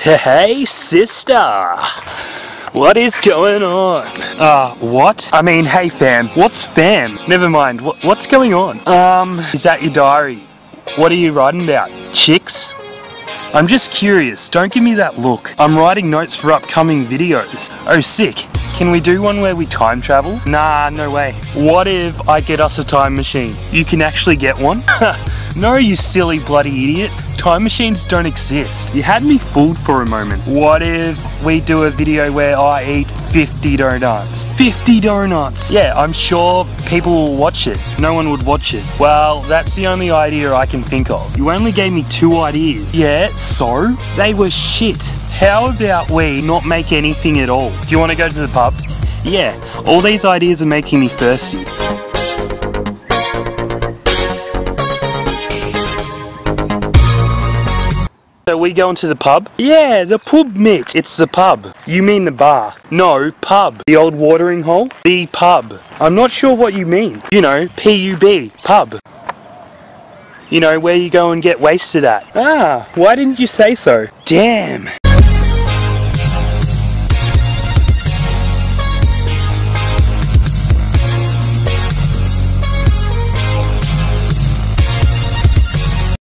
Hey, sister. What is going on? Uh, what? I mean, hey fam. What's fam? Never mind. What, what's going on? Um, is that your diary? What are you writing about? Chicks? I'm just curious. Don't give me that look. I'm writing notes for upcoming videos. Oh, sick. Can we do one where we time travel? Nah, no way. What if I get us a time machine? You can actually get one? no, you silly bloody idiot. Time machines don't exist. You had me fooled for a moment. What if we do a video where I eat 50 donuts? 50 donuts! Yeah, I'm sure people will watch it. No one would watch it. Well, that's the only idea I can think of. You only gave me two ideas. Yeah, so? They were shit. How about we not make anything at all? Do you want to go to the pub? Yeah, all these ideas are making me thirsty. So we going to the pub? Yeah, the pub, mate. It's the pub. You mean the bar? No, pub. The old watering hole? The pub. I'm not sure what you mean. You know, P-U-B, pub. You know, where you go and get wasted at. Ah, why didn't you say so? Damn.